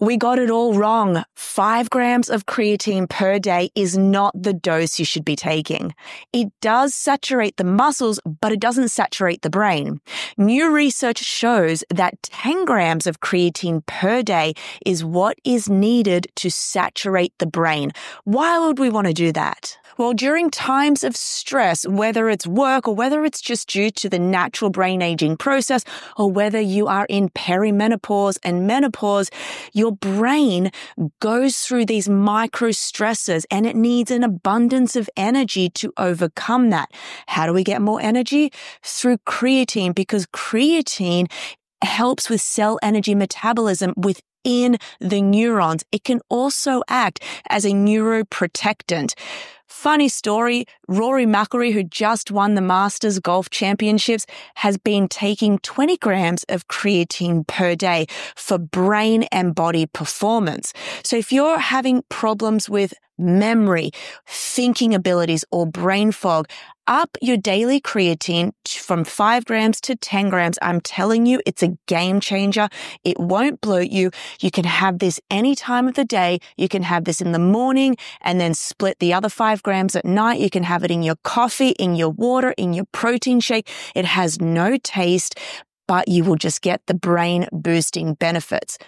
We got it all wrong. Five grams of creatine per day is not the dose you should be taking. It does saturate the muscles, but it doesn't saturate the brain. New research shows that 10 grams of creatine per day is what is needed to saturate the brain. Why would we want to do that? Well, during times of stress, whether it's work or whether it's just due to the natural brain aging process or whether you are in perimenopause and menopause, your brain goes through these micro stresses and it needs an abundance of energy to overcome that. How do we get more energy? Through creatine because creatine helps with cell energy metabolism within the neurons. It can also act as a neuroprotectant. Funny story, Rory McIlroy, who just won the Masters Golf Championships, has been taking 20 grams of creatine per day for brain and body performance. So if you're having problems with memory, thinking abilities, or brain fog, up your daily creatine from five grams to 10 grams. I'm telling you, it's a game changer. It won't bloat you. You can have this any time of the day. You can have this in the morning and then split the other five grams at night. You can have it in your coffee, in your water, in your protein shake. It has no taste, but you will just get the brain boosting benefits.